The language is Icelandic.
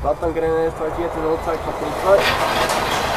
Zlatan greinaðist var getið ótækt á Spotify